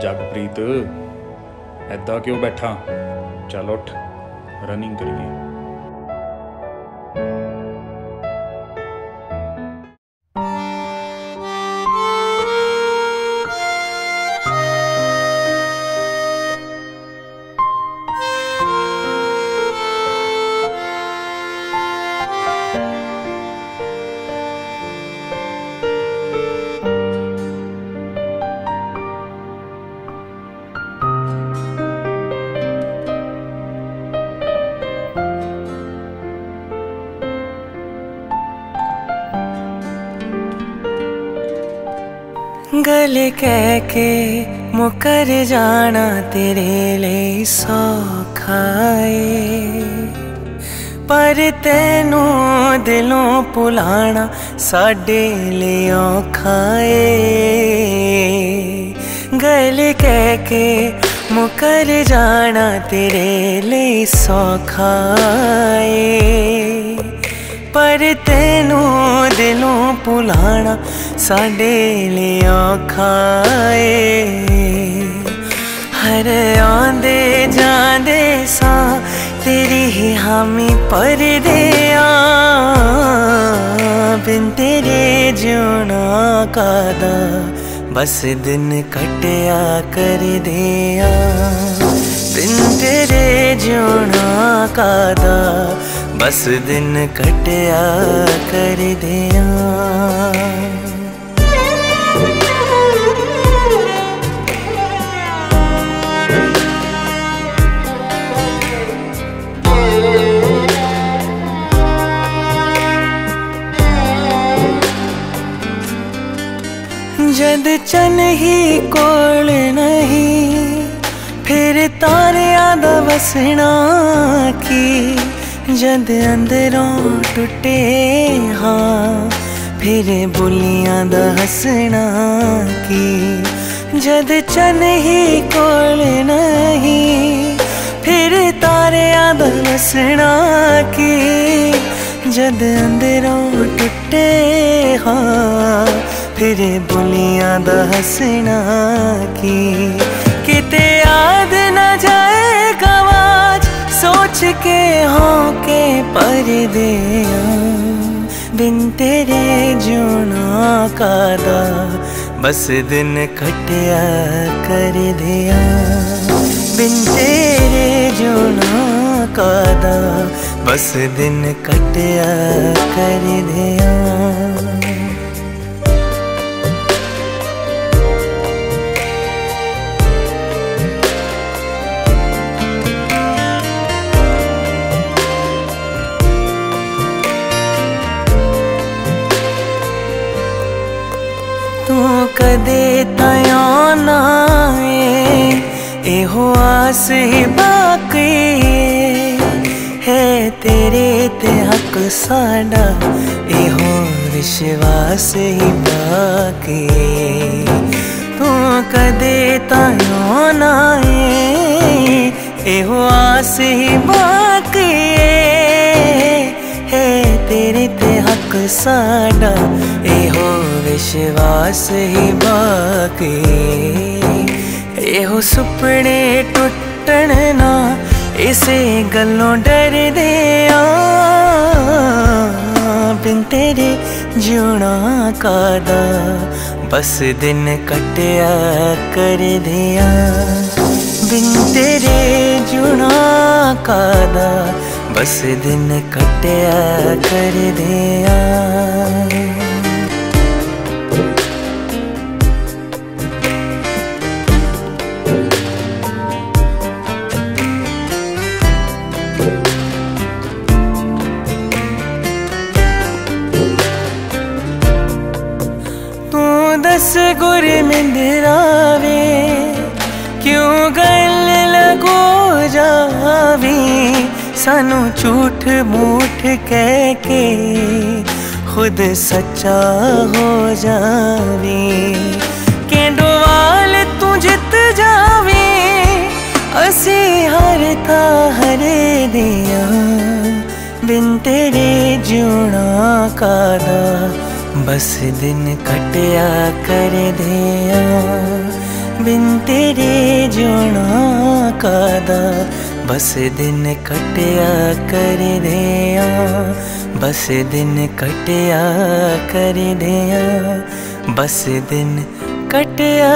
ਜਗਪ੍ਰੀਤ ਐਦਾਂ ਕਿਉਂ ਬੈਠਾ? ਚੱਲ ਉੱਠ ਰਨਿੰਗ ਕਰੀਏ। ਗਲੇ ਕਹਿ ਕੇ ਮੁਕਰ ਜਾਣਾ ਤੇਰੇ ਲਈ ਸੌਖਾ ਏ। ਪਰ ਤੈਨੂੰ ਦਿਲੋਂ ਭੁਲਾਣਾ ਸਾਡੇ ਲਈ ਔਖਾ ਏ। ਗਲੇ ਕਹਿ ਕੇ ਮੁਕਰ ਜਾਣਾ ਤੇਰੇ ਲਈ ਸੌਖਾ ਏ। ਪਰ ਤੈਨੂੰ ਦਿਲੋਂ ਭੁਲਾਣਾ ਸਾਡੇ ਲਈ ਔਖਾ ਏ। ਹਰ ਆਂਦੇ ਜਾਂਦੇ ਸਾਂ, ਤੇਰੀ ਹੀ ਹਾਮੀ ਪਰਦੇ ਆ ਬਿਨ ਤੇਰੇ ਜਿਉਣਾ ਕਾਦਾ ਬਸ ਦਿਨ ਕਟਿਆ ਕਰਦੇ ਆ ਬਿਨ ਤੇਰੇ ਜਿਉਣਾ ਕਾਦਾ ਬਸ ਦਿਨ ਕਟਿਆ ਕਰਦੇ ਜਦ ਚੰਨ ਹੀ ਕੋਲ ਨਹੀਂ ਫਿਰ ਤਾਰਿਆਂ ਦਾ ਵਸਣਾ ਕੀ ਜਦ ਅੰਦਰੋਂ ਟੁੱਟੇ ਹਾਂ ਫਿਰ ਬੁਲੀਆਂ ਦਾ ਹੱਸਣਾ ਕੀ ਜਦ ਚੰਨ ਹੀ ਕੋਲ ਨਹੀਂ ਫਿਰ ਤਾਰਿਆਂ ਦਾ ਵਸਣਾ ਕੀ ਜਦ ਅੰਦਰੋਂ ਟੁੱਟੇ ਹਾਂ ਫਿਰ ਬੁਲੀਆਂ ਦਾ ਹੱਸਣਾ ਕੀ? ਕਿਤੇ ਯਾਦ ਨਾ ਜਾਏ ਗਵਾਚ, ਸੋਚ ਕੇ ਹੋ ਕੇ ਪਰਦੇ ਬਿਨ ਤੇਰੇ ਜੁਣਾ ਕਾਦਾ ਬਸ ਦਿਨ ਕਟਿਆ ਕਰ ਦਿਆ ਬਿਨ ਤੇਰੇ ਜੁਣਾ ਕਾਦਾ ਬਸ ਦਿਨ ਕਟਿਆ ਕਰ ਦਿਆ ਇਹੋ ਆਸ ਹੀ ਬਾਕੀ ਹੈ ਤੇਰੇ ਤੇ ਹੱਕ ਸਾਡਾ ਇਹੋ ਵਿਸ਼ਵਾਸ ਹੀ ਬਾਕੀ ਤੂੰ ਕਦੇ ਤਾਇਆ ਨਾ ਏ ਇਹੋ ਆਸ ਹੀ ਬਾਕੀ ਹੈ ਤੇਰੇ ਤੇ ਹੱਕ ਸਾਡਾ ਇਹੋ ਵਿਸ਼ਵਾਸ ਹੀ ਬਾਕੀ ਇਹੋ ਸੁਪਨੇ ਟੁੱਟਣ ਨਾ, ਇਸੇ ਗੱਲੋਂ ਡਰਦੇ ਆ। ਬਿਨ ਤੇਰੇ ਜਿਉਣਾ ਕਾਦਾ ਬਸ ਦਿਨ ਕਟਿਆ ਕਰਦੇ ਆ। ਬਿਨ ਤੇਰੇ ਜਿਉਣਾ ਕਾਦਾ ਬਸ ਦਿਨ ਕਟਿਆ ਕਰਦੇ ਆ। ਦੱਸ ਗੁਰ ਮਿੰਦਰਾਵੇ ਕਿਉਂ ਗੱਲ ਲਗੋ ਜਾਵੀ ਸਾਨੂੰ ਝੂਠ ਮੂਠ ਕਹਿ ਕੇ ਖੁਦ ਸੱਚਾ ਹੋ ਜਾਵੀ ਕੇਂਡੋਵਾਲ ਤੂੰ ਜਿੱਤ ਜਾਵੀ ਅਸੀਂ ਹਰ ਤਾ ਹਰੇ ਦਿਆਂ ਬਿਨ ਤੇਰੇ ਜਿਉਣਾ ਕਾਦਾ ਬਸ ਦਿਨ ਕਟਿਆ ਕਰਦੇ ਆ ਬਿਨ ਤੇਰੇ ਜਿਉਣਾ ਕਾਦਾ ਬਸ ਦਿਨ ਕਟਿਆ ਕਰਦੇ ਆ ਬਸ ਦਿਨ ਕਟਿਆ ਕਰਦੇ ਆ ਬਸ ਦਿਨ ਕਟਿਆ